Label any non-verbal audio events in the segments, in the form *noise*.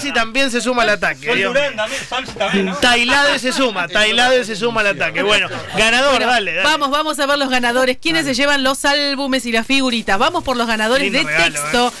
Salsi también se suma al ataque. Mío. Tailade se suma, *laughs* Tailade se suma al ataque. Bueno, ganador, Bueno, dale, dale. Vamos, vamos a ver los ganadores. ¿Quiénes se llevan los álbumes y las figuritas? Vamos por los ganadores Lindo de regalo, texto.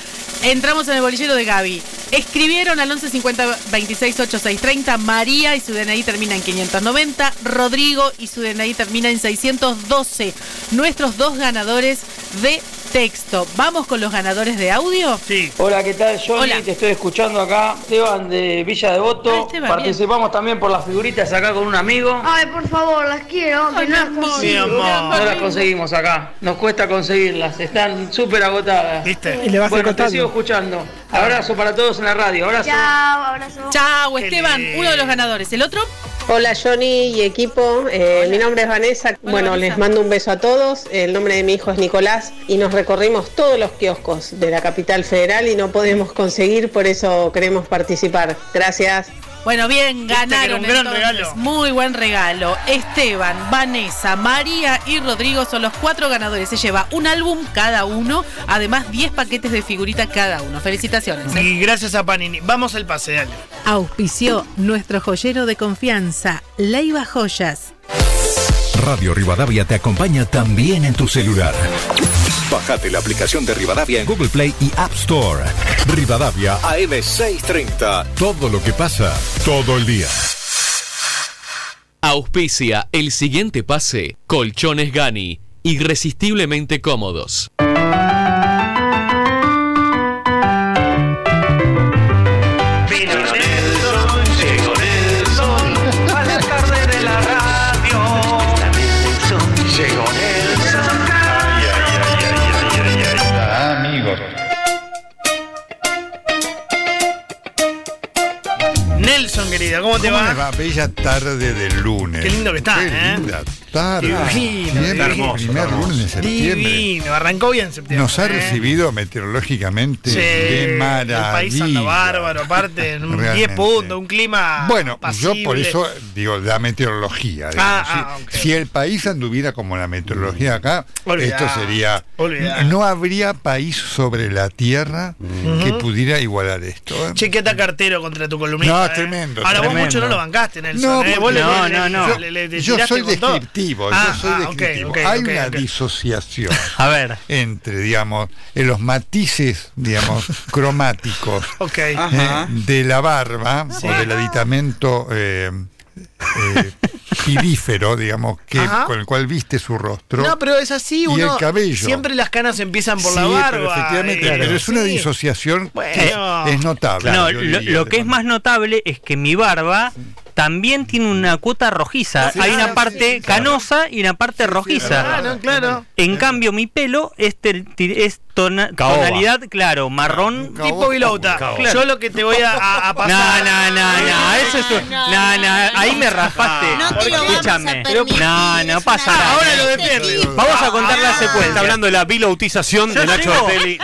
Entramos en el bolillero de Gaby. Escribieron al 1150 26 86 30. María y su DNI termina en 590. Rodrigo y su DNI termina en 612. Nuestros dos ganadores de texto. ¿Vamos con los ganadores de audio? Sí. Hola, ¿qué tal? Johnny, Hola. te estoy escuchando acá. Esteban de Villa Devoto. Ah, Esteban, Participamos también por las figuritas acá con un amigo. Ay, por favor, las quiero, que no las Mi consigo. amor. No las conseguimos acá. Nos cuesta conseguirlas. Están súper agotadas. ¿Viste? Y le vas Bueno, te sigo escuchando. Abrazo para todos en la radio. Abrazo. Chao, abrazo. Chao, Esteban, uno de los ganadores. ¿El otro? Hola Johnny y equipo, Eh, mi nombre es Vanessa. bueno, Vanessa. les mando un beso a todos. El nombre de mi hijo es Nicolás y nos recorrimos todos los kioscos de la capital federal y no podemos conseguir, por eso queremos participar. Gracias. Bueno, bien, era ganaron. un gran regalo. Muy buen regalo. Esteban, Vanessa, María y Rodrigo son los cuatro ganadores. Se lleva un álbum cada uno, además 10 paquetes de figuritas cada uno. Felicitaciones. ¿eh? Y gracias a Panini. Vamos al pase, dale. Auspició nuestro joyero de confianza, Leiva Joyas. Radio Rivadavia te acompaña también en tu celular. Bájate la aplicación de Rivadavia en Google Play y App Store. Rivadavia AM630. Todo lo que pasa todo el día. Auspicia el siguiente pase, Colchones Gani, irresistiblemente cómodos. ¿Cómo te ¿Cómo va? Bella tarde de lunes. Qué lindo que está, Qué ¿eh? linda tarde. Divino, Siempre divino. el primer lunes de septiembre. Divino, arrancó bien septiembre. Nos ha ¿eh? recibido meteorológicamente Sí, de maravilla. El país anda bárbaro, aparte, en un 10 Realmente. puntos, un clima. Bueno, yo por eso digo la meteorología. digamos, Ah, ¿sí? ah, ok. Si el país anduviera como la meteorología acá, Olvidá, esto sería. olvidá. No habría país sobre la tierra que pudiera igualar esto. ¿eh? Che, qué atacartero contra tu columnista. No, ¿eh? tremendo, Ahora vos tremendo. mucho no lo bancaste, Nelson. No, ¿eh? porque- Vos le- no, le- no, no. le- le- le Yo soy descriptivo, Ah, yo soy ah, descriptivo. Hay una disociación A ver. entre, digamos, en los matices, digamos, *laughs* cromáticos eh, de la barba o del aditamento eh, eh, digamos, que Ajá. con el cual viste su rostro. No, pero es así, Y uno. el cabello. Siempre las canas empiezan por la barba. pero efectivamente, eh, pero es una sí. disociación Bueno. que es notable. No, yo lo, diría, lo que es más notable es que mi barba también tiene una cuota rojiza. Sí, Hay una sí, parte sí, claro. canosa y una parte rojiza. Claro, claro. En cambio, mi pelo es, tel- es tona- Caoba. tonalidad, claro, marrón. Tipo Vilauta. Claro. Yo lo que te voy a, a- a No, pasar. no, no, no, eso es un- no, no, ahí me raspaste. No te lo vamos a Escúchame. No, no pasa nada. Ahora lo Este defiende. tipo. Vamos a contar la Ah. secuencia. Está hablando de la piloutización Yo de Nacho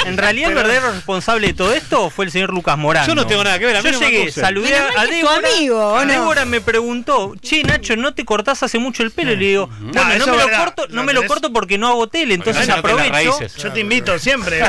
en realidad el verdadero responsable de todo esto fue el señor Lucas Morán. Yo no tengo nada que ver, a mí Yo llegué, saludé a Débora. amigo, ¿o no? Me preguntó, che Nacho, ¿no te cortás hace mucho el pelo? Y le digo, bueno, no me lo corto, no me lo corto porque no hago tele, entonces aprovecho. Yo te invito siempre.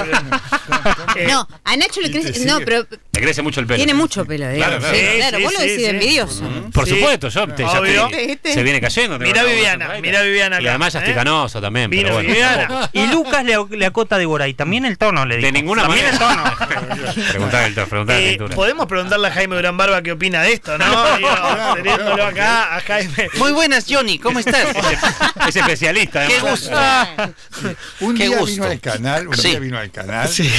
Eh, No, a Nacho le sigue. No, pero Le crece mucho el pelo. tiene mucho pelo, digamos. Claro, Sí, claro. vos lo decís sí. envidioso. Por Sí. supuesto, yo te, ya te- Este- se viene cayendo. Mirá Viviana, mirá Viviana Y además ya estoy ¿eh? canoso también. Vino pero bueno. Viviana. Y Lucas le, le acota a Débora, y también el tono le dijo. De ninguna También manera. el tono. *laughs* Preguntá el Eh, pintura. Podemos preguntarle a Jaime Durán Barba qué opina de esto, ¿no? *laughs* Digo, teniéndolo acá a Jaime. Muy buenas, Johnny, ¿cómo estás? Es especialista. Qué gusto. Un Qué día gusto. vino al canal, un día vino al canal Sí.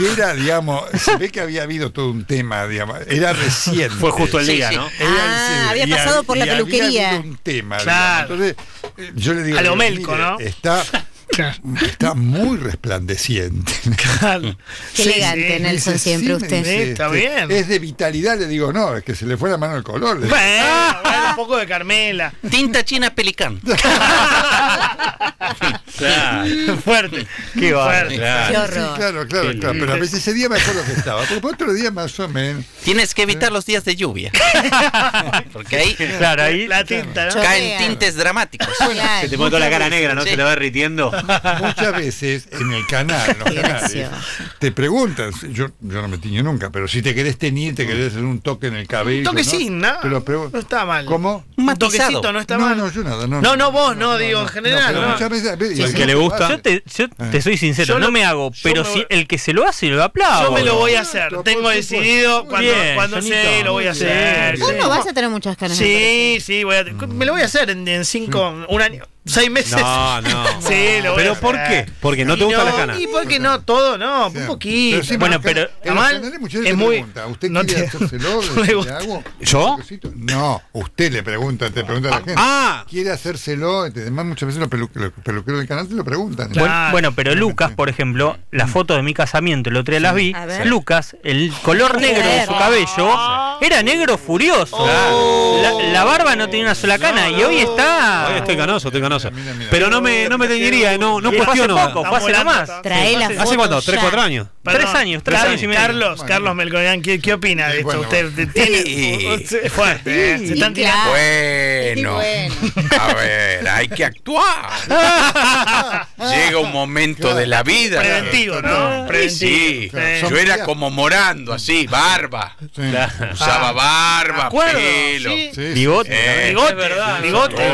y era, digamos, se ve que había habido todo un tema, digamos, era reciente. *laughs* Fue justo el Sí, día, sí. ¿no? Ah, había y pasado por la y había peluquería. habido un tema, Claro. Entonces, yo le digo, A lo Melco, ¿no? Está, *laughs* está muy resplandeciente. *laughs* Qué elegante, Nelson, Dice, siempre me usted. dice, Sí, está este, bien. Es de vitalidad, le digo, no, es que se le fue la mano al color. bueno, un poco de Carmela. Tinta china pelicán. Claro. *laughs* *laughs* Fuerte. Qué. Fuerte. Qué Sí, horror. claro, claro, Qué claro. lindo. Pero a veces ese día me acuerdo que estaba. Pero por otro día más o menos. Tienes que evitar los días de lluvia. *laughs* Porque ahí Claro, ahí. La tinta, ¿no? Caen tintes dramáticos. Claro. Se te pone toda la cara negra, ¿no? Sí. Se te va derritiendo. Muchas veces en el canal, los canales, te preguntan, yo, yo no me tiño nunca, pero si te querés teñir, te querés hacer un toque en el cabello. Toquecín, ¿no? Te lo No está mal. ¿Cómo? Un toquecito no está no, mal. no, yo nada. No, No, no, vos no, digo, en general, pero no. muchas veces- y El que le gusta. Yo te, yo te soy sincero, Yo no lo- me hago, pero me si voy- el que se lo hace, lo aplaudo. Yo me lo voy a hacer. Tengo decidido cuando, Bien, cuando sé, lo voy a Sí, hacer. Vos Sí. no vas a tener muchas canas. me Sí, sí, voy a, me lo voy a hacer en, en cinco, un año, seis meses. No, no. *laughs* Sí, lo voy ¿Pero por qué? Porque no te gustan las canas. ¿Y por qué no? Todo, no, un poquito. Bueno, pero- Amal es muy- ¿usted no quiere hacérselo? *laughs* ¿Yo? No, usted le pregunta, te pregunta a la gente. Ah. ¿Quiere hacérselo? Además, muchas veces los, pelu- los peluqueros del canal te lo preguntan. Claro. Bueno, pero Lucas, por ejemplo, las fotos de mi casamiento, el otro día las vi. Lucas, el color negro de su cabello era negro furioso. Oh. La, la barba no tenía una sola cana y hoy está. Hoy estoy ganoso, estoy ganoso. Mira, mira. Pero no me, no me teñiría, no, no hace cuestiono. poco, fue hace Estamos nomás. volando, Trae la ¿Hace foto cuánto? ¿Tres, ya. cuatro años? Perdón, Tres años, tres Carlos, años y medio. Carlos, Bueno. Carlos ¿qué, qué opina de esto? bueno, Usted bueno. tiene. Sí. Es fuerte, ¿eh? Se están claro. Bueno, Bueno. a ver, hay que actuar. *laughs* Llega un momento de la vida. Preventivo, ¿no? Preventivo. Sí, yo era como morando, así, barba. Usaba barba, acuerdo, pelo. Bigote. Bigote, bigote.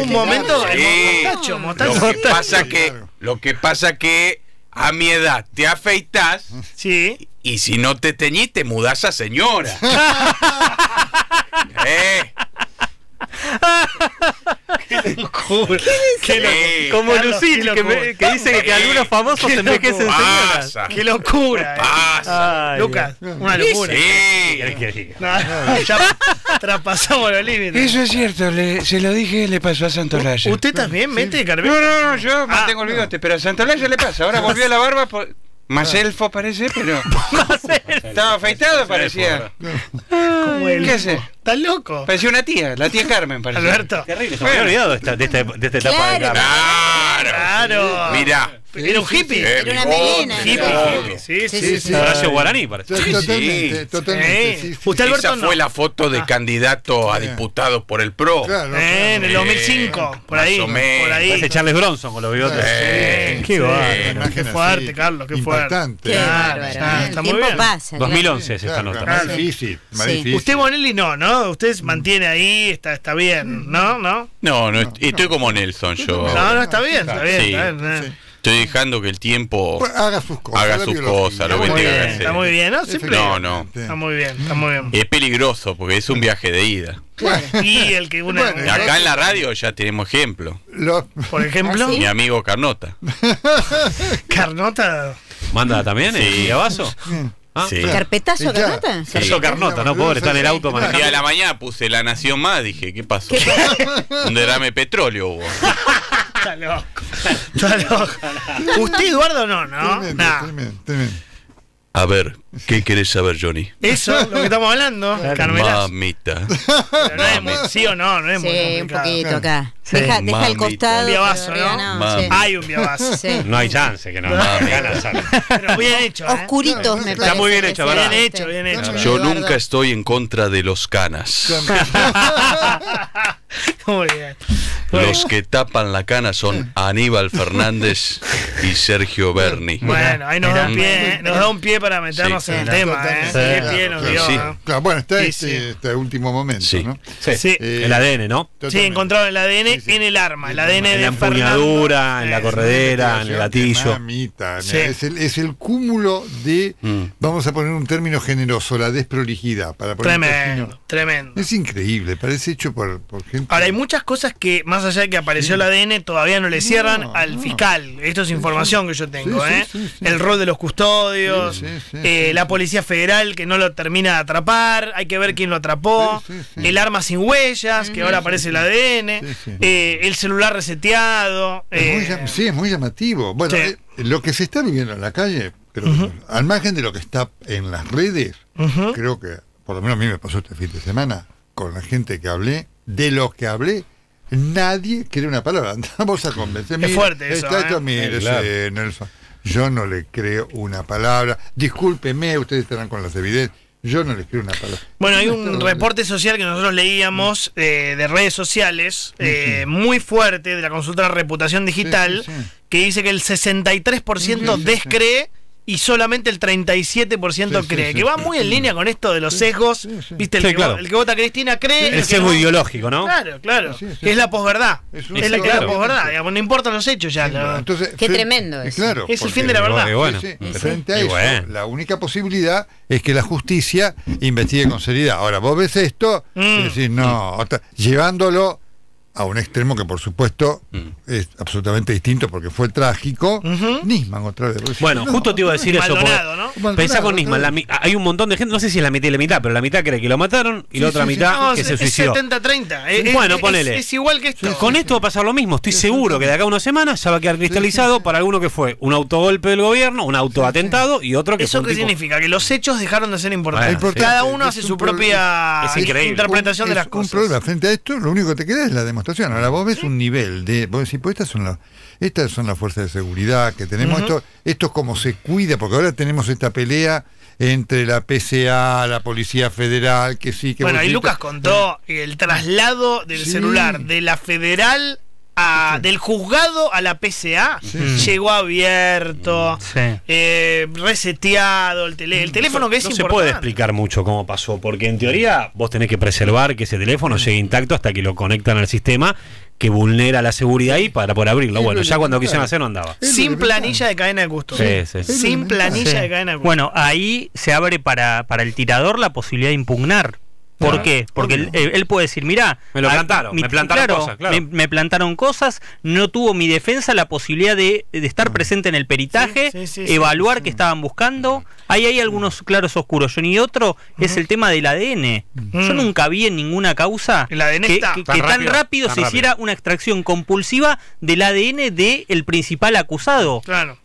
Un momento, Sí. el mostacho, mostacho. Lo que pasa que, lo que pasa que a mi edad te afeitas Sí. y si no te teñís te mudás a señora. *laughs* eh, Qué, lo- Sí. Como Carlos, Lucille, qué que, me- que dice que Sí. algunos famosos Qué envejecen señoras. qué locura. eh. Pasa. Ay, Lucas, una locura. Sí. No, ya traspasamos los límites. Eso es cierto, le- se lo dije, le pasó a Santolaya. ¿Usted también mete carbón? No, no, no, yo Ah. mantengo el bigote, pero a Santolaya le pasa. Ahora volvió a la barba, por- más elfo parece, pero. *laughs* Estaba afeitado, parecía. Como el- ¿Qué hace? ¿Estás loco? Parecía una tía, la tía Carmen, parecía. Alberto. Terrible, se me había olvidado de esta, de esta, de esta etapa de Claro. Carlos. Claro. Mira. Era un hippie. Era una melena. Hippie. Sí, sí, Sí, sí. sí, sí. Horacio Guaraní, parece. Totalmente, totalmente. Sí. sí, sí. Usted, Alberto, Esa no. fue la foto de Ah. candidato a diputado por el PRO. Claro, Eh, en el Eh, 2005, por ahí. más o menos. Por ahí. Parece Charles Bronson con los bigotes. Eh, Qué Sí. bárbaro. Qué fuerte, Carlos, qué fuerte. impactante. Qué Claro, bárbaro. está- ¿eh? está El muy tiempo bien. pasa. claro. 2011 es esta Claro, nota. claro, ¿no? más difícil. Usted, Bonelli, no, ¿no? Usted se mantiene ahí, está, está bien, ¿no? ¿No? No, no, estoy como Nelson yo. No, no, está bien, está bien. Sí. Está bien, eh. Estoy dejando que el tiempo Pues haga sus cosas. haga sus cosas, lo Está que muy tenga que bien, hacer. está muy bien, ¿no? Siempre. No, no. Está muy bien, está muy bien. Es peligroso porque es un viaje de ida. Y el que. Bueno, Y acá en la radio ya tenemos ejemplo. Lo- Por ejemplo, ¿Ah, sí? Mi amigo Carnota. *laughs* Carnota. ¿Manda también? Sí. ¿Y a vaso? Ah. Sí. ¿Carpetazo. Carlota? Sí. Eso Carnota, no pobre, está en el auto día manejando. a la mañana puse La Nación Más, dije, ¿qué pasó? Un derrame de petróleo hubo. *laughs* Está loco. Está loco. Usted, Eduardo, no, ¿no? Tremendo, Nah. tremendo, tremendo. A ver, ¿qué querés saber, Johnny? Eso, lo que estamos hablando, Carmelazo. Mamita. Pero no es muy- sí o no, no es muy Sí, un complicado. poquito acá. Sí. Deja, deja al Mamita. costado. Un viabazo, pero ¿no? arriba sí. Hay un viabazo. Sí. No hay chance que no. Mami. Ganas. Pero bien hecho, ¿eh? Oscuritos, me Está parece. muy bien que hecho, sea ¿verdad? Bien este. hecho, bien hecho. Yo Eduardo. nunca estoy en contra de los canas. *laughs* Muy bien. Los que tapan la cana son Aníbal *laughs* Fernández y Sergio Berni. Bueno, ahí nos da un pie, ¿eh? nos da un pie para meternos Sí. en el tema, ¿eh? Qué Claro, pie nos claro, dio, sí. Claro, bueno, está Sí, este, sí. este último momento, Sí. ¿no? Sí, Sí. Eh, el ADN, ¿no? Sí, encontraron el ADN Sí, sí. en el arma, el ADN En de la empuñadura, en la corredera, en el gatillo. Es, el, es el cúmulo de, Mm. vamos a poner un término generoso, la desprolijidad. Para poner un Tremendo, tremendo. Es increíble, parece hecho por, por gente. Ahora, hay muchas cosas que, más allá de que apareció el ADN, todavía no le cierran No, al no. fiscal. Esto es información que yo tengo, ¿eh? sí, sí. El rol de los custodios, Sí, sí, sí, eh, sí. La policía federal que no lo termina de atrapar, hay que ver quién lo atrapó, Sí, sí, sí. el arma sin huellas, que ahora aparece el ADN, Sí, sí. eh, el celular reseteado. Es eh, sí, es muy llamativo. Bueno, Sí. eh, lo que se está viviendo en la calle, pero al margen de lo que está en las redes, creo que, por lo menos a mí me pasó este fin de semana, con la gente que hablé, de los que hablé, nadie cree una palabra. *laughs* Vamos a convencer. Es fuerte eso, está ¿eh? esto, mire, Sí, claro. eh, Nelson. Yo no le creo una palabra. Discúlpeme, ustedes estarán con las evidencias. Yo no le creo una palabra. Bueno, hay un reporte social que nosotros leíamos eh, de redes sociales eh, muy fuerte de la consulta de reputación digital Sí, sí, sí. que dice que el 63% Sí, sí, sí. descree y solamente el 37% Sí, cree. sí, que va muy en línea con esto de los sesgos. ¿Viste? El, Sí, que, claro. el que vota Cristina cree. El que sesgo no- ideológico, ¿no? Claro, claro. Sí, sí. Que es la posverdad. Es Es, la, es posverdad. digamos, no importan los hechos ya. lo- Entonces, Qué tremendo eso. Claro, Es el fin de la verdad. Bueno, Sí, sí. pero- Frente a eso, bueno. la única posibilidad es que la justicia investigue con seriedad. Ahora, vos ves esto Mm. y decís, no, llevándolo a un extremo que por supuesto es absolutamente distinto porque fue trágico. Nisman otra vez. Vos Bueno, decís, justo te iba a decir eso. Pensá con Nisman, la hay un montón de gente, no sé si es la mitad y la mitad, pero la mitad cree que lo mataron y la otra sí, sí. mitad No, que es- se suicidó. 70-30. Es- Bueno, es- ponele. Es, es igual que esto. Con esto va a pasar lo mismo. Estoy seguro que de acá a una semana ya va a quedar cristalizado para alguno que fue un autogolpe del gobierno, un autoatentado y otro que ¿Eso qué tipo- significa? Que los hechos dejaron de ser importantes. Bueno, Cada uno hace su propia interpretación de las un cosas. problema. Frente a esto, lo único que te queda es la demostración. Ahora vos ves un nivel de. Vos decís, pues estas son las. Estas son las fuerzas de seguridad que tenemos. Esto, esto es como se cuida, porque ahora tenemos esta pelea entre la PCA, la Policía Federal, que sí, que Bueno, decís, Lucas contó el traslado del Sí. celular de la federal a, del juzgado a la PCA. Llegó abierto, Sí. eh, reseteado, el, teléfono que es no se puede explicar mucho cómo pasó, porque en teoría vos tenés que preservar que ese teléfono llegue intacto hasta que lo conectan al sistema que vulnera la seguridad y para poder abrirlo. Bueno, ya cuando quisieron hacer no andaba. Sin planilla de cadena de custodia. Sí, Sin planilla Sí. de cadena de custodia. Bueno, ahí se abre para, para el tirador la posibilidad de impugnar. ¿Por Claro, qué? Porque él, puede decir, mirá, Me lo a- plantaron, me plantaron cosas, claro. Me, me plantaron cosas, no tuvo mi defensa la posibilidad de, de estar presente en el peritaje, Sí, sí, sí, evaluar qué estaban buscando. Ahí hay algunos claros oscuros. Johnny, y otro es el tema del ADN. Yo Mm. nunca vi en ninguna causa El ADN que, está. que- Tan que tan rápido, tan se rápido. hiciera una extracción compulsiva del ADN del principal acusado. Claro.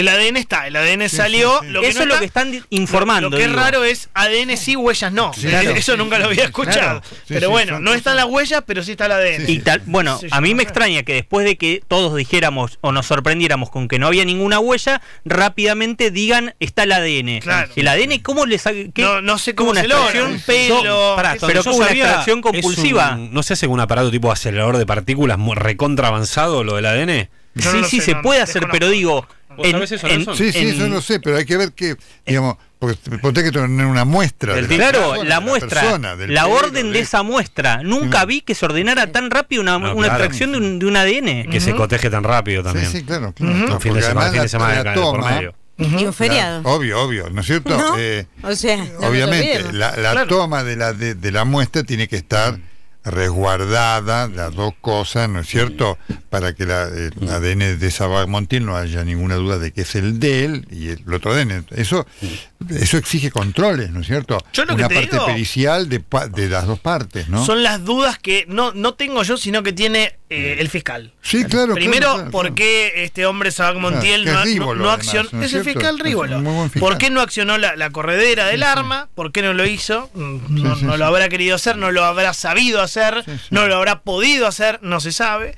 El ADN está, el ADN salió. sí, sí. Lo que Eso no es lo está- que están informando. Lo, lo que es raro es ADN sí, huellas no. Sí, Eso- claro. Eso nunca lo había escuchado. Claro. Sí, pero sí, bueno, son no están las huellas, pero sí está el ADN. Sí, Y tal, bueno, Sí, a mí me extraña que después de que todos dijéramos o nos sorprendiéramos con que no había ninguna huella, rápidamente digan está el ADN. Claro. El ADN, ¿cómo le sa- qué- No, no sé cómo una se logra. extracción? Pelo. Pará, pero como una extracción compulsiva. un- no se hace con un aparato tipo acelerador de partículas recontra avanzado lo del ADN. Yo sí, sí, sé, se no, puede no, hacer, pero digo. ¿Vos sabés eso, Nelson? Sí, sí, en- eso no sé, pero hay que ver que, digamos, porque ponte que tener una muestra. Del de tipo. la Claro, persona, la de muestra, persona, la orden de esa muestra. Nunca Mm. vi que se ordenara tan rápido una, No, una claro. extracción de un, de un ADN. Que se coteje tan rápido Sí, también. sí, claro, claro. Un fin de semana, fin de semana la. Y un feriado. la- obvio, obvio, ¿no es cierto? ¿No? Eh, O sea, obviamente, la, la Claro. toma de la, de, de la muestra tiene que estar resguardada, las dos cosas, ¿no es cierto? Para que la, el ADN de Sabag Montiel no haya ninguna duda de que es el de él y el otro ADN. Eso, eso exige controles, ¿no es cierto? Yo lo que Una te parte digo- pericial de, de las dos partes, ¿no? Son las dudas que no, no tengo yo, sino que tiene eh, el fiscal. sí, claro. Primero, claro, claro, ¿por claro. qué este hombre, Sabac Montiel, no, Rívolo, no además, accionó? ¿no es es el fiscal Rívolo. fiscal. ¿Por qué no accionó la, la corredera del arma? ¿Por qué no lo hizo? Mm, No, sí, no lo habrá querido hacer, no lo habrá sabido hacer, no lo habrá podido hacer, no se sabe.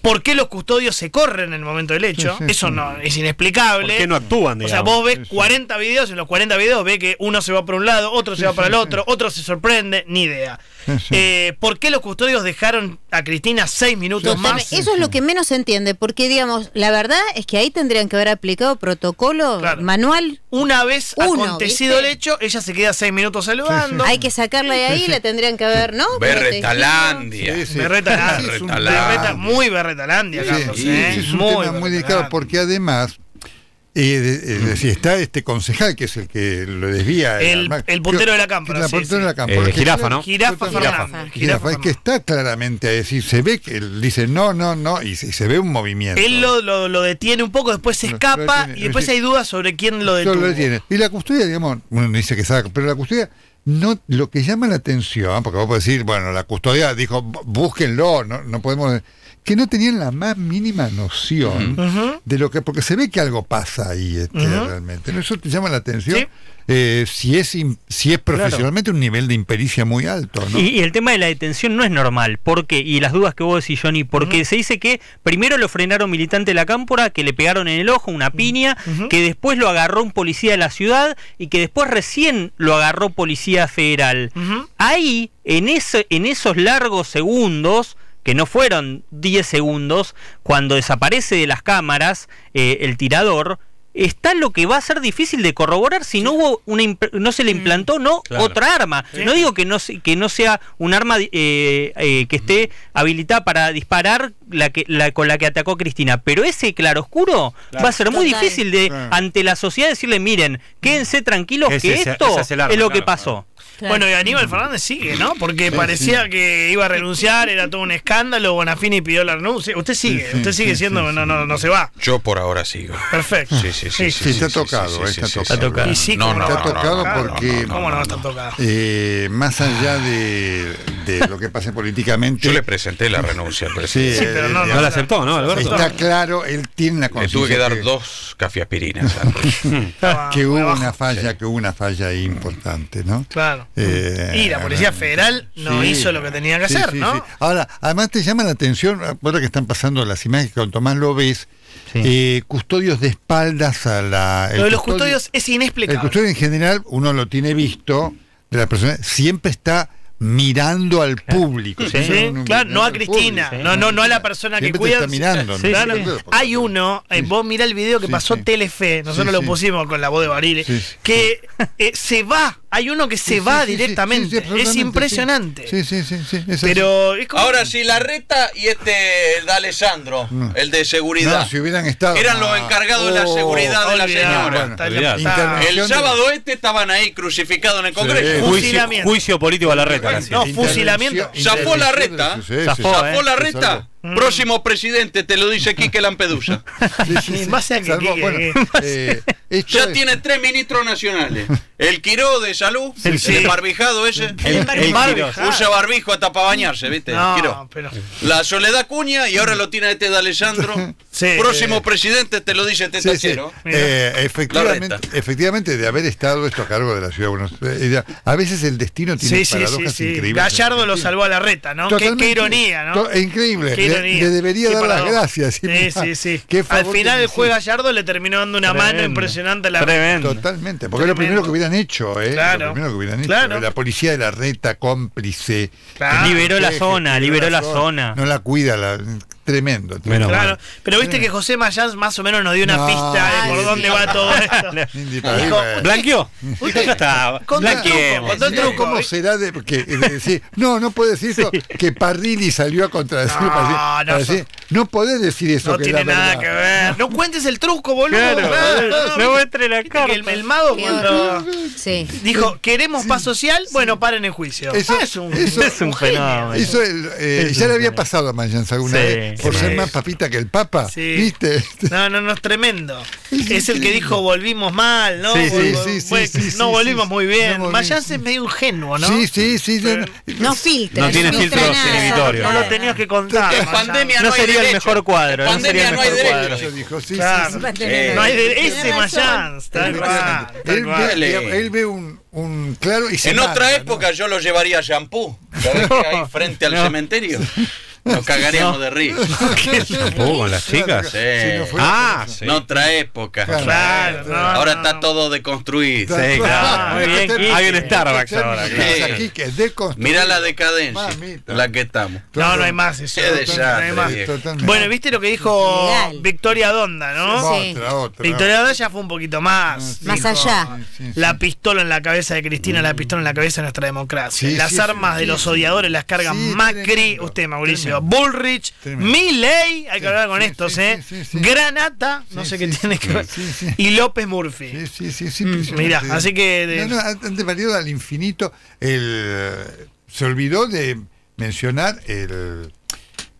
¿Por qué los custodios se corren en el momento del hecho? Sí, sí, Eso sí. no es inexplicable. ¿Por qué no actúan, O sea, digamos? vos ves Sí, sí. 40 videos, en los 40 videos ve que uno se va por un lado, otro se va para sí, el sí. otro, otro se sorprende, ni idea. Sí, sí. Eh, ¿Por qué los custodios dejaron a Cristina seis minutos más? sí. Eso es lo que menos se entiende, porque digamos, la verdad es que ahí tendrían que haber aplicado protocolo, Claro. manual. Una vez Uno, acontecido ¿viste? el hecho, ella se queda seis minutos saludando. Hay que sacarla de ahí, Sí, sí. la tendrían que haber, ¿no? Berretalandia. Sí, sí. Berreta Sí, es un Berreta, Berretalandia, Sí, Carlos. sí, ¿eh? sí, es un muy tema muy delicado porque además eh, de- decir, está este concejal que es el que lo desvía El- el puntero de la la sí, puntero sí. de la cámpora, Eh, jirafa, ¿no? Jirafa Jirafa, Fernández. Jirafa, es que está claramente a decir, se ve que él dice no, no, no, y se, y se ve un movimiento. Él lo, lo- lo detiene un poco, después se escapa detiene, y después hay dudas sobre quién lo Solo detuvo. lo tiene. Y la custodia, digamos, uno dice que sabe, pero la custodia no lo que llama la atención, porque vos podés decir, bueno, la custodia dijo, "Bu- búsquenlo, no, no podemos que no tenían la más mínima noción de lo que, porque se ve que algo pasa ahí este, realmente. Eso te llama la atención. Eh, si es si es profesionalmente un nivel de impericia muy alto, ¿no? Y, y el tema de la detención no es normal. ¿Por qué? Y las dudas que vos decís, Johnny, porque se dice que primero lo frenaron militante de la cámpora, que le pegaron en el ojo una piña, que después lo agarró un policía de la ciudad y que después recién lo agarró policía federal. Ahí, en, ese, en esos largos segundos, que no fueron 10 segundos, cuando desaparece de las cámaras eh, el tirador, está lo que va a ser difícil de corroborar si no hubo una no se le implantó no Claro. otra arma. Sí. No digo que no que no sea un arma eh, eh, que esté habilitada para disparar la que la con la que atacó Cristina, pero ese claroscuro Claro. va a ser muy Total. difícil de Claro. ante la sociedad decirle, miren, quédense tranquilos Ese que es- esto ese es, es el arma, lo que claro. Bueno, y Aníbal Fernández sigue, ¿no? Porque Sí, parecía sí. que iba a renunciar, era todo un escándalo, Bonafini pidió la renuncia. Usted sigue, sí, usted sigue sí, siendo, no, no, no se va. Yo por ahora sigo. Perfecto. Sí, sí, sí. Sí, está tocado, está tocado. Y sí, No, no, está no, tocado no, no, porque ¿Cómo no está tocado? eh, más allá de, de lo que pase políticamente. Yo le presenté la renuncia al Sí, presidente. eh, digamos, Está claro, él tiene la Le conciencia. tuve que dar que- dos cafeaspirinas. *laughs* que hubo una falla, que hubo una falla importante, ¿no? Claro. Eh, Y la Policía Federal no sí. hizo lo que tenía que Sí, hacer, sí, ¿no? sí. Ahora, además te llama la atención, ahora que están pasando las imágenes, cuanto más lo ves, eh, custodios de espaldas a la... el Lo de los custodio- custodios es El inexplicable. custodio en general, uno lo tiene visto, de la persona, siempre está mirando al público. Sí, siempre un- claro, no a Cristina, público. no, no, no a la persona que cuida. está mirando, ¿no? Sí, claro. Sí, sí. Hay uno, eh, vos mirá el video que Sí, pasó sí. Telefe, nosotros Sí, lo sí. pusimos con la voz de Barile, que eh, se va, hay uno que se Sí, va sí, sí, sí, directamente, sí, sí, es impresionante. Sí, sí, sí, sí, es. Pero es como- Ahora sí, la reta y este, el de Alessandro, el de seguridad. No, si hubieran estado. Eran los encargados de la Oh, seguridad de la señora. El sábado este estaban ahí crucificados en el Congreso. Juicio, juicio político a la reta. No, fusilamiento. Zafó la reta. Zafó, la reta. Próximo presidente, te lo dice Quique *laughs* Lampedusa. Que- Salvo, bueno, eh, *laughs* Ya es- tiene tres ministros nacionales. *laughs* El Quiró de salud, El embarbijado ese. El- el barbijado. Usa barbijo hasta para bañarse, ¿viste? No, Quiró. pero- La Soledad Cuña y ahora lo tiene este de Alessandro. *laughs* Sí. Próximo Eh, presidente, te lo dice este Sí, sí. tachero. Eh, efectivamente, efectivamente, de haber estado esto a cargo de la ciudad de Buenos Aires, a veces el destino tiene Sí, sí, sí, paradojas sí. increíbles. Gallardo lo salvó a la reta, ¿no? Qué, ironía, ¿no? To- increíble. Qué Le- ironía. le debería Qué dar las gracias. Sí, sí, sí. qué Al final el juez Gallardo le terminó dando una mano Tremendo. impresionante a la Tremendo. Totalmente, porque es lo primero que hubieran hecho, ¿eh? Claro. Lo primero que hubieran hecho. Claro. La policía de la reta, cómplice. Claro. Liberó la zona, liberó la zona. No la cuida, la, tremendo. Menos Claro, pero viste que José Mayans más o menos nos dio una No, pista de por sí. dónde va todo *laughs* esto. Dijo. ¿Blanqueó? Ya está. Con truco. ¿Cómo será de, que, de decir, no, no puede decir eso, que Parrilli salió a contradecir? No, para decir- no, para decir, no podés decir eso No que tiene nada verdad. que ver. No cuentes el truco, boludo. Claro, Claro, no muestre la que el, el mago cuando Sí. dijo queremos paz social, bueno, paren el juicio. Eso- Ah, es un, eso- *laughs* Es un fenómeno. Eso eh, Es ya un le había pasado a Mayans alguna Sí, vez por ser más papita que el Papa, Sí. ¿viste? *laughs* No, no, no, es tremendo. Es el que dijo volvimos mal, ¿no? Sí, sí, Vol- sí, no volvimos sí. muy bien. No. Mayans es medio ingenuo, ¿no? Sí, sí, sí. no- No filtra. No tiene filtros nada, inhibitorios. No lo tenías que contar. En pandemia No no, sería el derecho. mejor cuadro, En no sería pandemia el no hay mejor derecho. cuadro. Eso dijo, sí, Claro. No hay de Tenés ese. Mayans. Tal cual, Él, ve, un, un claro y se En otra ¿no? época yo lo llevaría a shampoo. ¿Sabés que ahí *laughs* frente al No. cementerio? *laughs* Nos cagaríamos de risa. *laughs* ¿Shampoo con las chicas? Sí. No Ah, sí. En otra época. Claro. Claro, no, Ahora está todo deconstruido. Sí, claro. Muy bien. Hay un Starbucks ahora. Sí. claro. Aquí que es deconstruido. Mirá la decadencia. Mamita. La que estamos. No, no hay más eso. No hay más. Bueno, ¿viste lo que dijo. Victoria Donda, no? Sí. Otra, otra. Victoria Donda ya fue un poquito más. Más Dijo, allá. Sí, sí, La pistola en la cabeza de Cristina, la pistola en la cabeza de nuestra democracia. Sí, las sí, armas sí, de los odiadores las cargan Macri, usted Mauricio, Bullrich. Milley, hay que hablar con estos, ¿eh? Granata, no sé qué tiene que ver, y López Murphy. Sí, sí, sí, sí, Mm, mirá, así que de- No, no, han variado al infinito. El, se olvidó de mencionar el,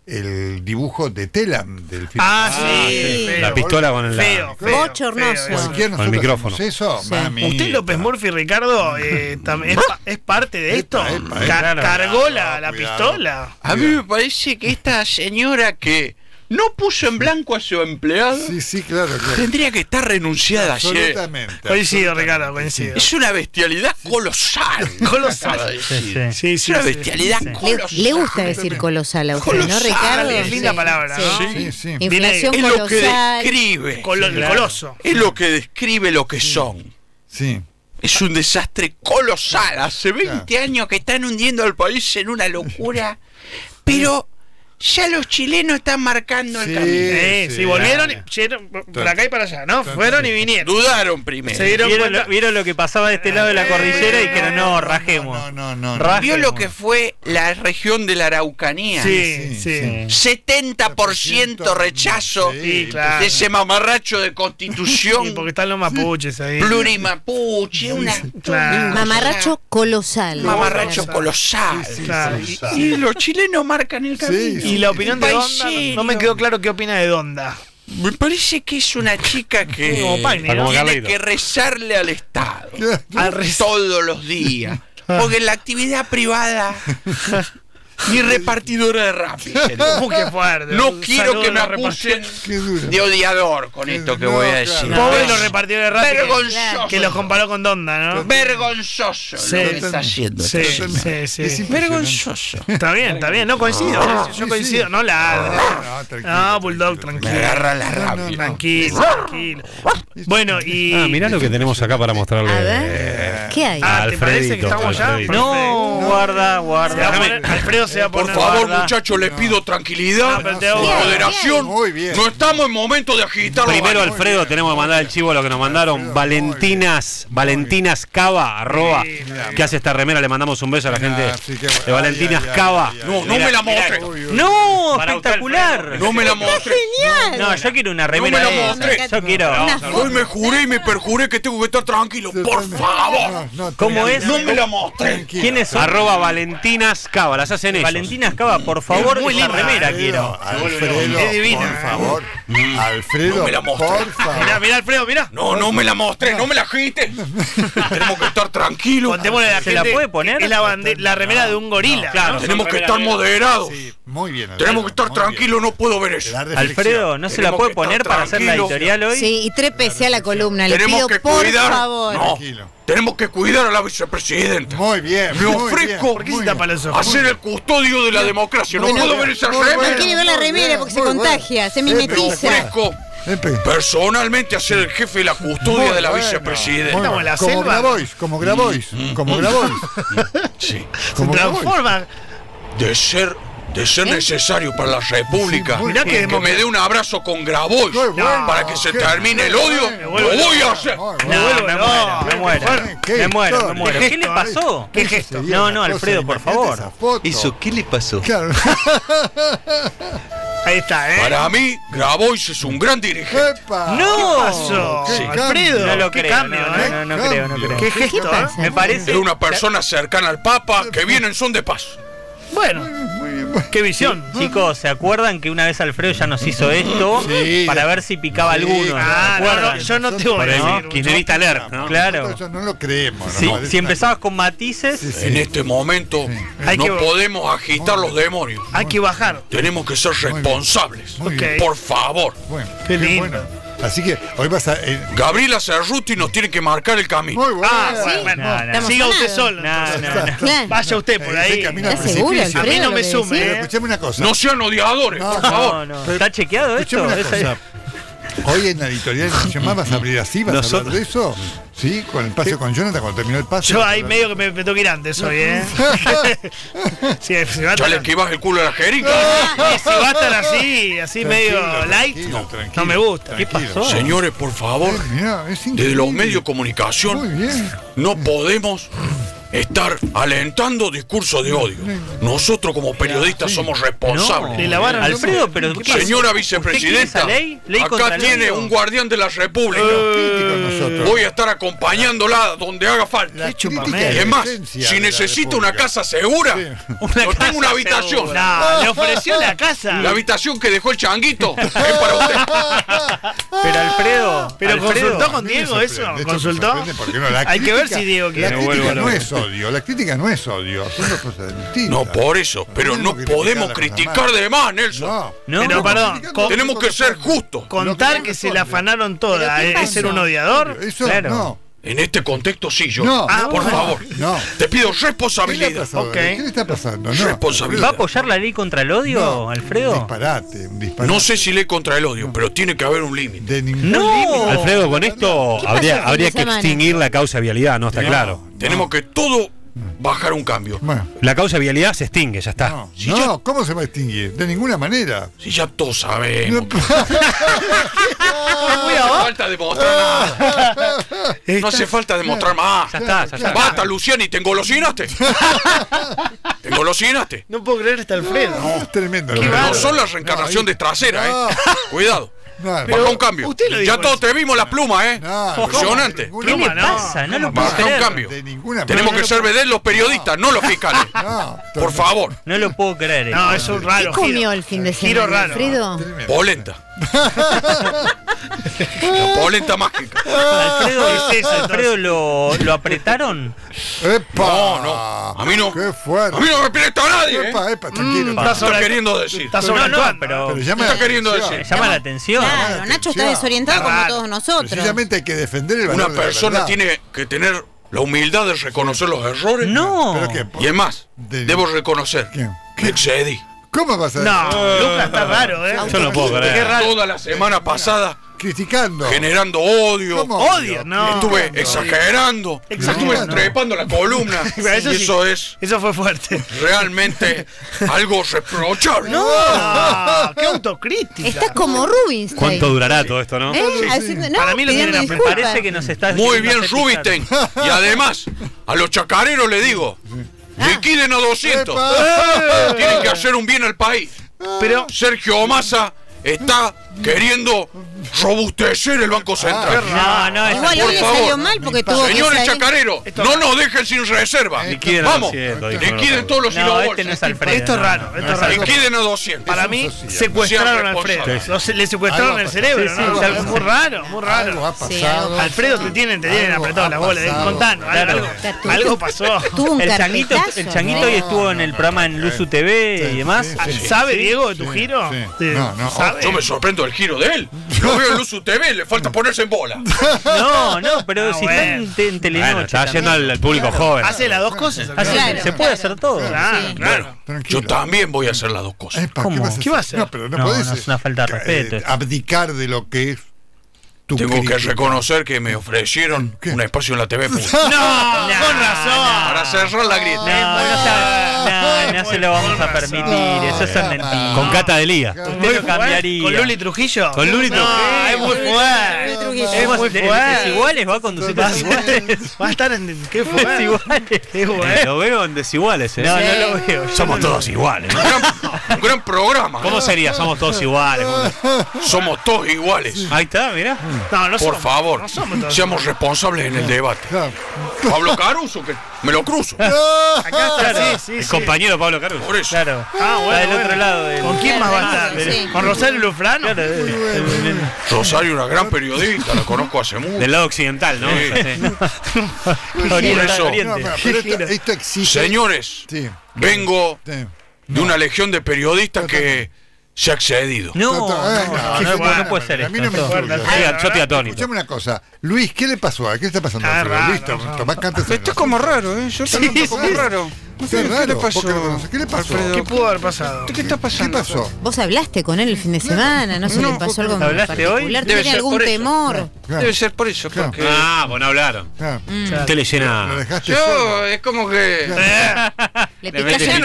el dibujo de Telam del film. Ah, sí, feo. La pistola con el Feo, Bochornoso. Con el micrófono. eso, Sí. ¿Usted, López Murphy, Ricardo, eh, tam- es, pa- es parte de esto? epa, Ca- claro. ¿Cargó la, la Cuidado. pistola? A mí me parece que esta señora que no puso en blanco a su empleado Sí, sí, claro, claro. tendría que estar renunciada ayer. Absolutamente. Coincido. Ricardo, coincido. Es una bestialidad colosal. *laughs* Colosal. Sí, Es sí, una sí. bestialidad Le, colosal. le gusta decir colosal a usted, ¿no, Ricardo? es linda palabra, ¿no? Sí, sí. Inflación es lo que colosal. describe. Coloso. Es lo que describe lo que son. Sí. Es un desastre colosal. Hace 20 años que están hundiendo al país en una locura. Pero ya los chilenos están marcando el Sí. camino. Eh, sí, sí, volvieron y, llegaron por acá y para allá, ¿no? Fueron y vinieron. Dudaron primero. Se dieron ¿Vieron lo, vieron lo que pasaba de este lado de la cordillera y que no, rajemos. No, no, no. no. Rajemos. ¿Vio lo que fue la región de la Araucanía? Sí, sí. sí. 70% rechazo Sí, claro. de ese mamarracho de constitución *laughs* Sí, porque están los mapuches ahí. plurimapuche, una Claro. Mamarracho colosal. mamarracho colosal. Claro. Y, y los chilenos marcan el camino. Y la opinión de Donda, no me quedó claro qué opina de Donda. Me parece que es una chica *laughs* que tiene que rezarle al Estado *laughs* Al todos los días. Porque en la actividad privada *laughs* ni repartidora de qué fuerte. No quiero que me acusen de odiador con esto que No, voy a claro. decir. Pobre los repartidores de rap Vergonzoso. que los comparó con Donda, ¿no? Vergonzoso Sí. lo que está haciendo. Sí, esta señora. sí, Es sí. impresionante. Vergonzoso. Está bien, está bien. No coincido. Yo sí, coincido. sí. No la No, tranquilo, No, Bulldog, tranquilo, Me agarra la No, no, rabia. no. Tranquilo, tranquilo. Bueno, y. Ah, mirá lo que tenemos acá para mostrarle. A ver, ¿qué hay? Ah, ¿te parece que Alfredito, estamos ya? No, guarda, guarda. Alfredo Por favor, muchachos, les pido tranquilidad, No, pero moderación. Muy bien. No estamos en momento de agitar Primero. Alfredo, tenemos que mandar el chivo a lo que nos mandaron. Valentinas, Valentinas Cava, arroba. Sí, que hace esta remera? Le mandamos un beso a la gente Ah, sí, qué bueno. de Valentinas Ay, ay, Cava. ay, ay, No, no me la mostré. No, espectacular. No me la mostré. No, yo quiero una No remera me la mostré. Yo quiero. Una Hoy me juré y me perjuré que tengo que estar tranquilo. Por favor. ¿Cómo es? No me la mostré. ¿Quiénes son? Arroba Valentinas Cava, las hacen ellos. Valentina Escava, por favor, muy linda, remera quiero. Alfredo, Es divina, por favor. Alfredo, No me la mostré. por favor. Mirá, mirá, Alfredo, mirá. No, no me la mostré, no me la agites. *laughs* Tenemos que estar tranquilos. Contémosle a la ¿Se gente. la puede poner? Es la, bande- la remera de un gorila. claro. ¿no? Tenemos que estar moderados. Sí, muy bien. Alfredo, Tenemos que estar bien. tranquilos, no puedo ver eso. Alfredo, ¿no se la puede poner para hacer la editorial hoy? Sí, y trépese a la columna. Le Tenemos pido que por cuidar. favor. No, tenemos que cuidar a la vicepresidenta. Muy bien. Me muy ofrezco bien, ¿Por qué muy se a ser el custodio de la democracia. No Bueno, puedo ver esa muy No bueno. remera. quiere ver la Muy remera bien, porque se muy bueno. contagia, se Eh, Me mimetiza. ofrezco personalmente a ser el jefe de la custodia Muy de la bueno, vicepresidenta. muy Estamos en la Como selva. Grabois, como Grabois, como Grabois. Sí. Se Como Grabois. transforma. De ser, de ser necesario para la República. Sí, Mirá que que me dé un abrazo con Grabois Qué bueno, para que se qué termine el odio. bueno. Lo voy a hacer. No, no, muero, me qué muero. Qué Me muero, me muero. Qué ¿Qué le pasó? ¿Qué gesto? No, no, Alfredo, por favor. foto. ¿qué le pasó? Claro. *laughs* Ahí está, ¿eh? Para mí, Grabois es un gran dirigente. ¡Epa! ¡No! ¿Qué pasó? Sí. Alfredo, No lo qué creo, cambio, no, ¿eh? no, no, no creo, no creo. Qué gesto, ¿Qué ¿eh? pasa? Me parece. Es una persona cercana al Papa que viene en son de paz. Bueno, qué visión. Chicos, ¿se acuerdan que una vez Alfredo ya nos hizo esto Sí. para ver si picaba Sí, alguno? Ah, yo no te voy a decir. Kirchnerista alert, ¿no? Claro. No lo creemos. Si, empezabas con matices, Sí, sí. En este momento Hay no que- podemos agitar los demonios. Hay que bajar. Tenemos que ser responsables. Por favor. Bueno, Qué lindo. Así que hoy vas a. eh, Gabriela Cerruti nos tiene que marcar el camino. muy bueno. Ah, bueno, bueno. No, no. Siga usted solo. No, no, no. Vaya usted por ahí. ¿Estás seguro, precipicio. A mí no me sume, Pero escuchame una cosa. No sean odiadores, No, por no, favor. no, no. ¿Está chequeado esto? Hoy en la editorial Nacional vas a abrir así, vas a hablar de eso. Sí, con el pase con Jonathan cuando terminó el pase. Yo ahí medio que me, me tengo que ir antes hoy, ¿eh? *laughs* sí, si va a Ya le estar, esquivas el culo a la jeringa. y si va a estar así, así medio Tranquilo, light, tranquilo, no, tranquilo, no me gusta. ¿Qué pasó? Señores, por favor, Eh, mirá, es desde los medios de Muy comunicación bien. no podemos estar alentando discursos de odio. Nosotros como periodistas somos responsables. Le lavaron los Alfredo, pero ¿qué pasa? Señora ¿Usted quiere vicepresidenta, acá tiene un guardián de la República. nosotros. Voy a estar acompañándola donde haga falta. Y es más, si la necesita una casa segura, yo tengo una habitación. No, le ofreció la casa. La habitación que dejó el changuito *laughs* es para usted. Pero Alfredo. Pero Alfredo, consultó con Diego eso. ¿Consultó? no, la Hay que ver si Diego La quiere. crítica no es odio, la crítica no es odio, son dos cosas distintas. No, por eso, pero no podemos criticar de más, Nelson. Pero perdón, con- Tenemos que ser justos. contar que se la afanaron toda, ¿es ser un odiador? Eso no. En este contexto sí, yo. No, Ah, por no, favor. no. Te pido ¿Qué le responsabilidad. pasado? ¿Qué le está pasando? No. Responsabilidad. ¿Va a apoyar la ley contra el odio, No, Alfredo? Disparate, un disparate. No sé si ley contra el odio, pero tiene que haber un límite. De ningún No. Alfredo, con esto ¿Qué pasó el habría, habría que extinguir la causa de vialidad, ¿no? Está No, claro. Tenemos que todo bajar un cambio. Bueno, La causa de vialidad se extingue, ya está. no, Si no, ya- ¿cómo se va a extinguir? De ninguna manera. Si ya todos sabemos. No- *laughs* No hace falta demostrar nada. No hace falta demostrar más. Ya está, ya está. Basta, Luciani, ¿te engolosinaste? ¿Te engolosinaste? No puedo creer este Alfredo. No, es tremendo. No, no son la reencarnación de trasera, No. ¿eh? Cuidado. No, Baja un cambio. usted lo Ya dijo todos eso. te vimos la pluma, ¿eh? No, Impresionante. ¿Qué le ninguna no. pasa? No lo puedo Baja un creer. cambio. De ninguna Tenemos manera. que ser vedet los periodistas, no los fiscales. *laughs* No, Por favor. No lo puedo creer. eh. No, es un ¿Qué raro. comió giro. el fin de Giro semana, raro. Alfredo? tremendo. Polenta. La polenta mágica. Alfredo, ¿Qué es eso, Alfredo lo, lo apretaron. ¡Epa! No, no. A mí no. ¡Qué fuerte! A mí no me presta nadie, ¿eh? ¡Epa, epa! Tranquilo. Mm, ¿Qué está sobre- queriendo decir? Está No, pero, Pero ¿Qué llama está la queriendo atención. decir? llama la atención. Claro, Nacho está desorientado como todos nosotros. Precisamente hay que defender el valor Una de la persona tiene que tener la humildad de reconocer los errores. No. ¿Pero qué? Y es más, De- debo reconocer ¿Qué? que excedí. ¿Cómo vas a No, Lucas está raro, ¿eh? Yo no puedo Qué creer. raro. Toda la semana pasada criticando? generando odio. ¿Cómo Odio, no. Estuve exagerando. Exagerando. Estuve trepando la columna. *laughs* Eso sí. eso es Eso fue fuerte. realmente algo reprochable. No, qué autocrítica. Estás como Rubinstein. ¿Cuánto durará todo esto, no? ¿Eh? No, Para mí lo a- disculpas. Parece que nos está Muy bien, Rubinstein. Y además, a los chacareros le digo. Liquiden a 200. ¡Epa! *laughs* Tienen que hacer un bien al país. Pero Sergio Massa está queriendo robustecer el Banco Central. No, no, es Igual Por hoy le favor. salió mal porque tuvo Señores chacareros, no nos dejen sin reserva. Liquiden Vamos, 200, dijo liquiden todos los No, este no es Alfredo. esto es no. raro, esto es raro. Liquiden a 200. Para mí secuestraron a Alfredo. le secuestraron el cerebro. ¿no? Algo- muy raro, muy Algo raro. Alfredo, te tienen, te tienen apretado pasado. Contanos, Claro. algo, algo pasó. Tuvo un El changuito, el changuito hoy estuvo en el programa en Luzu TV y demás. Ah. ¿Sabe Diego de tu giro? No, no. Yo me sorprendo del giro de él. Lo veo en Luz TV, le falta ponerse en bola. No, no, pero Ah, si bueno. está en, en Telenoche. Bueno, está yendo al, al público joven. Hace las dos cosas. Hace- Claro, se puede hacer todo. Claro, Sí. claro. Tranquilo. Yo también voy a hacer las dos cosas. Epa, ¿Cómo? vas ¿Qué va a hacer? No, pero no, No, podés no, es una falta de eh, respeto esto. abdicar de lo que es Tengo que reconocer que me ofrecieron ¿Qué? un espacio en la TV pública. *laughs* No, con razón. Para cerrar la grieta. No, no, se- no, no se lo vamos a permitir. Eso es mentira. Con Cata de Liga. Usted lo cambiaría. ¿Con Luli Trujillo? Con Luli No, Trujillo. es muy fuerte. Es muy fuerte. desiguales va a conducir Va a desiguales. Va a estar en. ¿Qué fuerte? Desiguales. Eh. Lo veo en desiguales, ¿eh? No, no lo veo. Somos todos iguales. ¿no? Un gran, un gran programa. ¿Cómo sería? Somos todos iguales. Somos todos iguales. Ahí está, mirá. No, no Por somos- favor, no somos todos. seamos responsables en el debate. Claro. Pablo Caruso, que me lo cruzo. Acá está, Claro. sí, sí, El sí. compañero Pablo Caruso. Por eso. Claro. Ah, bueno, Está del bueno. otro lado. del- ¿Con quién más va a estar? ¿Con Rosario Lufrano? Claro, el- el- Rosario, una gran periodista, la conozco hace mucho. Del lado occidental, ¿no? Oriente, eso. Pero- esto, esto exige. Señores, Sí. vengo sí. de una legión de periodistas que se ha excedido. No, No, no, no, no, puede ser A mí esto. no me. Yo estoy- atónito. Escuchame una cosa. Luis, ¿qué le pasó? ¿A qué está pasando? Ah, raro. Tomás Cantes. Esto es como raro, ¿eh? Yo también poco raro. Qué ¿Qué raro. le pasó? ¿Por qué le pasó? ¿Qué le pasó? Alfredo? ¿Qué pudo haber pasado? ¿Qué está ¿Qué pasando? pasó? Vos hablaste con él el fin de semana, no se No, le pasó algo ¿hablaste hoy? ¿Tiene ser algún por eso. temor? Claro, Debe ser por eso, Claro. porque Ah, bueno, hablaron. claro. Mm. Usted le Lo llena. dejaste yo solo. es como que *laughs* Le mete el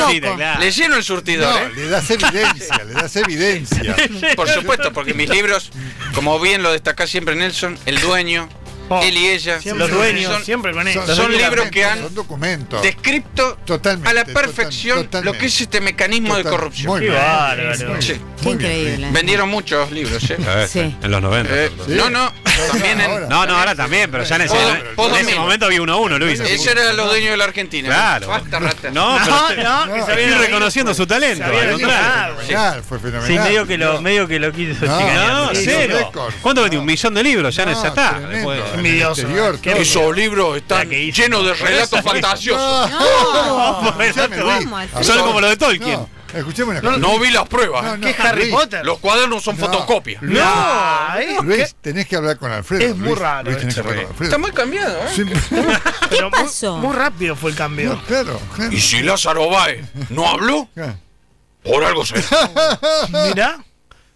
le lleno el surtidor, No, ¿eh? le das evidencia, le das evidencia. *laughs* Por supuesto, porque mis libros, como bien lo destaca siempre Nelson, el dueño él y ella. Siempre Los dueños. son- siempre con Son, eso. son libros que han Son documentos. descrito Totalmente, a la total- perfección totalmente. lo que es este mecanismo de Total- corrupción. muy bárbaro. Muy Sí. Qué increíble. Vendieron muchos libros, ¿eh? Sí. En los 90. Eh, No, no, también en... No, no, ahora también, pero ya en ese, en ese momento había uno a uno, Luis. Ese era los dueños de la Argentina. Claro. Basta, rata. No, pero usted- no, que se había reconociendo su talento. Al güey. Genial, fue fenomenal. Sí, medio que lo, medio que lo quiso No, chicanear. No, Sí, cero. ¿Cuánto vendió? Un millón de libros, ya, No, ya está. Después- En el Envidioso. exterior, Qué todo. Esos libros están llenos de relatos fantasiosos. No, No, escuchame, Luis. ¿Cómo así? Son como los de Tolkien. No, escuchame una cosa. No vi las pruebas. No, no, ¿Qué es Harry Luis, Potter? Los cuadernos son No. fotocopias. No, Luis, tenés que hablar con Alfredo. Es muy Luis. raro Luis, tenés que esto, hablar con Alfredo. Está muy cambiado, ¿eh? Sí, muy- pasó? Muy, rápido fue el cambio. no, claro, claro. Y si Lázaro Báez no habló, por algo se. *laughs* Mirá.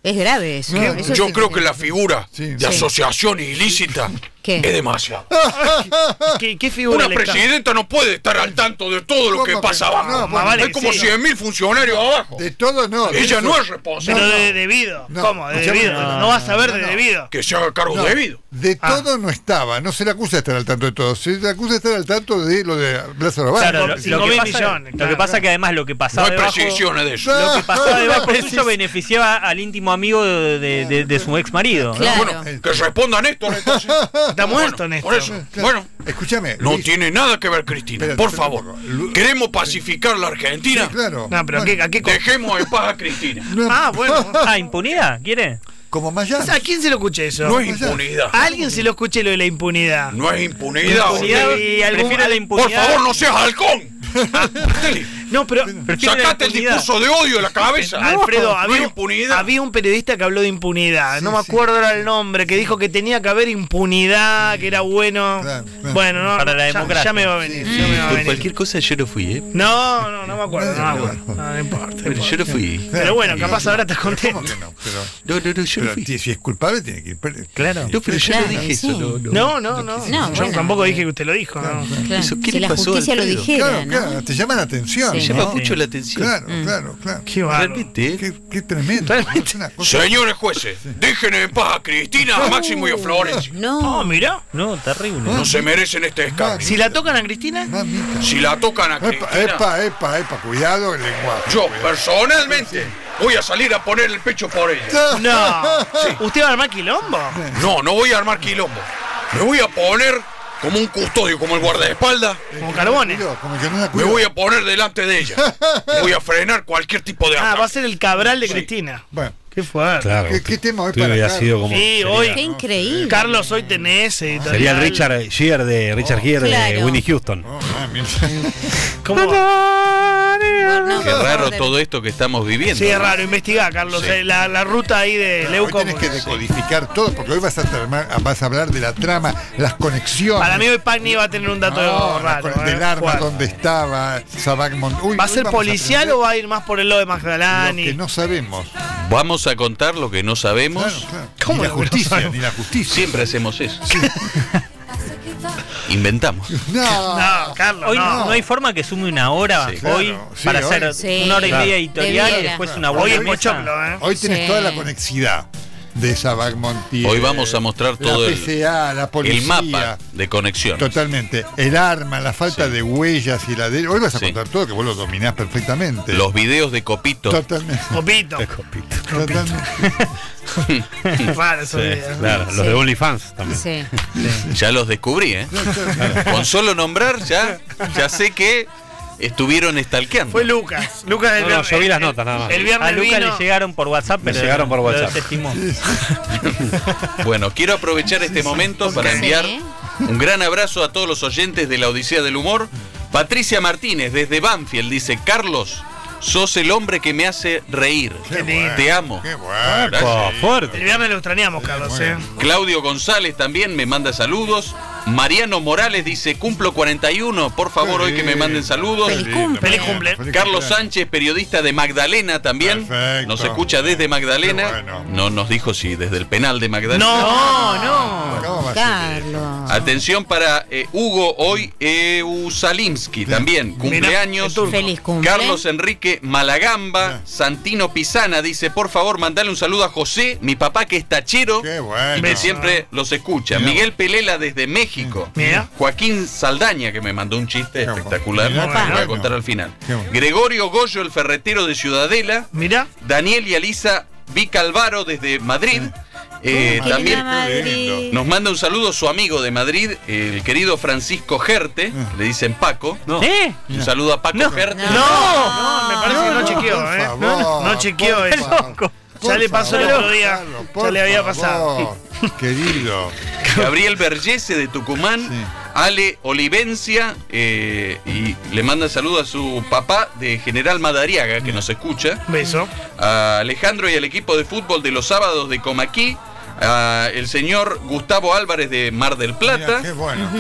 Es grave eso. ¿Qué? Eso Yo creo que la figura Sí. de Sí. asociación ilícita ¿Qué? es demasiado. *laughs* ¿Qué, qué figura Una presidenta no puede estar al tanto de todo lo que ¿Cómo que pasa no? abajo. No, Más vale Hay como sí. 100.000 funcionarios abajo. De todo no. Ella no es responsable. Pero No, de no. debido. No, ¿Cómo? De debido. no, No, vas a ver no, de no. debido. Que se haga cargo No, debido. De Ah. todo no estaba, no se le acusa de estar al tanto de todo, se le acusa de estar al tanto de lo de Lázaro Báez. Claro, lo, Cinco lo que mil pasa, millones, lo claro. que pasa que además lo que No pasaba hay debajo, precisiones de eso. lo que pasaba No, debajo no, suyo beneficiaba al íntimo amigo de, de- de- de su ex marido. Claro. Bueno, que responda Néstor entonces. *laughs* Está muerto, Bueno, Néstor. Por eso. Claro. Bueno, Escúchame. no Luis. tiene nada que ver Cristina. Espérate, Por favor. ¿Queremos pacificar la Argentina? Sí, claro. No, pero ¿a qué, a qué Dejemos en paz a Cristina. No, Ah, bueno. *laughs* Ah, impunidad, ¿quiere? como Mayán. ¿A quién se lo escuché eso? No es impunidad. A alguien se lo escuché lo de la impunidad. No es impunidad. Impunidad, y algún- prefiero la Por impunidad. favor, no seas halcón. *laughs* No, pero. La Sacate el discurso de odio de la cabeza. Alfredo, había, es impunidad. había un periodista que habló de impunidad. no me sí. acuerdo ahora el nombre, que dijo que tenía que haber impunidad, que era bueno. Claro, claro. Bueno, no, Para la ya- democracia. Ya, me va a venir. ya me va a Por venir. cualquier cosa yo no fui, ¿eh? No, no, no me acuerdo. No, me acuerdo. No, no importa. Pero yo no fui. Pero bueno, capaz ahora estás ¿Cómo contento. no? Pero, No, no, no, yo no pero fui. si es culpable, tiene que ir. Claro. No, pero yo no dije sí. eso, no, no. No, no, no. No, Yo tampoco dije que usted lo dijo. ¿no? Claro. Eso, ¿qué si le la pasó a justicia lo dijera, Claro, ¿no? claro, te llama la atención. Sí. Llama ¿no? mucho la atención. Claro, claro, claro. Qué. Realmente. Qué, qué tremendo. Realmente. Señores jueces, dejen en paz a Cristina, a Máximo y a Florencia. No, No. mira. No, terrible. No se merecen este escándalo. Si la tocan a Cristina, Mamita. Si la tocan a Epa, Cristina, epa, epa, epa, cuidado el lenguaje. yo personalmente voy a salir a poner el pecho por ella. no. ¿Usted va a armar quilombo? No, no voy a armar quilombo. Me voy a poner como un custodio, como el guardaespaldas. Como Carbone. Como que no la Me voy a poner delante de ella. *laughs* Voy a frenar cualquier tipo de Ah, va a ataque. ser el Cabral de Cristina. Bueno, Qué fuerte. Claro. ¿qué, qué tema hoy para sido como. Sí, sería- hoy. Qué increíble. Carlos, hoy tenés editorial. Sería el Richard Gere de Richard Gere de. Winnie Houston. Oh, mami. ¿Cómo? Qué raro todo esto que estamos viviendo. Sí, es ¿no? raro, investigá, Carlos. eh, La, la ruta ahí de Leuco. tenés que decodificar todo, porque hoy vas a, terminar- vas a hablar de la trama, las conexiones. Para mí hoy Pagni va a tener un dato No, la raro. eh, del arma, dónde estaba, Uy, ¿Va a ser policial o va a ir más por el lado de Lo Magdalani? que no sabemos. Vamos a contar lo que no sabemos. Claro, claro. ¿Cómo Ni la lo justicia, ni la justicia. Siempre hacemos eso. *laughs* Inventamos. *laughs* No. No, Carlos, Hoy no. no. hay forma que sume una hora Sí. hoy Claro, sí, para hoy. hacer Sí. una hora y media editorial y después una Hoy buena es mesa. pochoclo, ¿eh? Hoy Sí. toda la conexidad de Sabac Montiel. Hoy vamos a mostrar todo la el- PCA, la policía. El mapa de conexión. Totalmente. El arma, la falta Sí. de huellas y la de. Hoy vas a Sí. contar todo, que vos lo dominás perfectamente. Los videos de Copito. Totalmente. Copito. Totalmente. *laughs* Raro eso. Sí, de- claro, los de OnlyFans también. Sí. Ya los descubrí, ¿eh? Con solo nombrar ya, ya sé que estuvieron stalkeando. Fue Lucas. Lucas del No, yo vi las el- notas nada más. El viernes A Luca vino- le llegaron por WhatsApp, pero llegaron por WhatsApp. *laughs* Bueno, quiero aprovechar este momento para enviar un gran abrazo a todos los oyentes de la Odisea del Humor. Patricia Martínez, desde Banfield, dice, Carlos, sos el hombre que me hace reír. Qué bueno, Te amo. Qué bueno. Epa, Gracias. El fuerte. viernes lo extrañamos, Carlos, ¿eh? Claudio González también me manda saludos. Mariano Morales dice, cumplo 41, por favor, hoy que me manden saludos. Feliz cumple. Feliz cumple. Carlos. Sánchez, periodista de Magdalena también. Perfecto. Nos escucha desde Magdalena. Bueno. No nos dijo si desde el penal de Magdalena. No, no. Carlos. Atención para eh, Hugo hoy Eusalimski también, cumpleaños. Feliz cumple. Carlos Enrique Malagamba, Santino Pisana dice, por favor, mandale un saludo a José, mi papá que es tachero y que siempre los escucha. Miguel Pelela desde México. Mira. Joaquín Saldaña, que me mandó un chiste espectacular, lo voy a Bueno. contar al final. Qué bueno. Gregorio Goyo, el ferretero de Ciudadela. Mira. Daniel y Alisa Vicalvaro desde Madrid. Eh, también Madrid. nos manda un saludo su amigo de Madrid, el querido Francisco Gerte, Ah. le dicen Paco. ¿Eh? Un saludo a Paco Gerte. No, me parece que no chequeó, ¿eh? No, no chequeó eso. Ya le pasó el otro día. Ya le había pasado. Querido. *laughs* Gabriel Vergese de Tucumán, Ale Olivencia, eh, y le manda saludo a su papá de General Madariaga, que nos escucha. Beso. A Alejandro y al equipo de fútbol de los sábados de Comaquí. A el señor Gustavo Álvarez de Mar del Plata.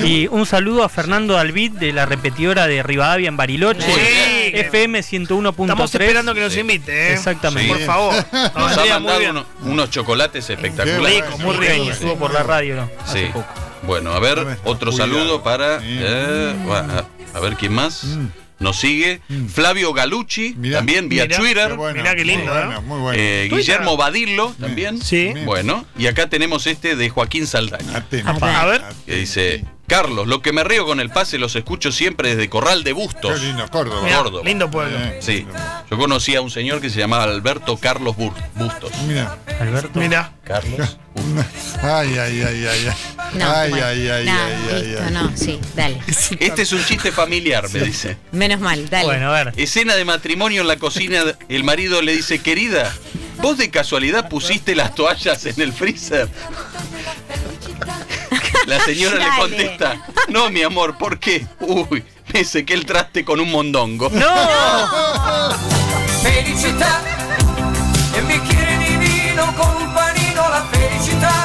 Y un saludo a Fernando Alvid de la repetidora de Rivadavia en Bariloche. Sí. FM 101.3. Estamos esperando que nos invite, ¿eh? Exactamente. Por favor. *laughs* Nos ha mandado unos chocolates espectaculares. rico, muy rico. Estuvo por la radio, ¿no? Sí. Bueno, a ver, otro saludo para. eh, a, a ver quién más. Nos sigue Flavio Galucci, también vía Mira, Twitter. qué bueno, Mirá qué lindo, muy bueno, muy bueno. Eh. Guillermo Badillo también. Sí. Bueno, y acá tenemos este de Joaquín Saldaña. A ver. Que dice: Carlos, lo que me río con el pase los escucho siempre desde Corral de Bustos. Qué lindo, Córdoba. Mirá, Córdoba. lindo pueblo. Sí. Yo conocí a un señor que se llamaba Alberto Carlos Bur- Bustos. Mira. Alberto. Mira. Carlos. *laughs* Ay, ay, ay, ay. ay. No, ay, bueno, ay, ay, no, ay, listo, ay. no, sí, dale. Este es un chiste familiar, me dice. Menos mal, dale. Bueno, a ver. Escena de matrimonio en la cocina. El marido le dice, querida, ¿vos de casualidad pusiste las toallas en el freezer? La señora le contesta, no, mi amor, ¿por qué? Uy, me sequé el traste con un mondongo. *laughs* Felicità e un bicchiere di vino con un panino la felicità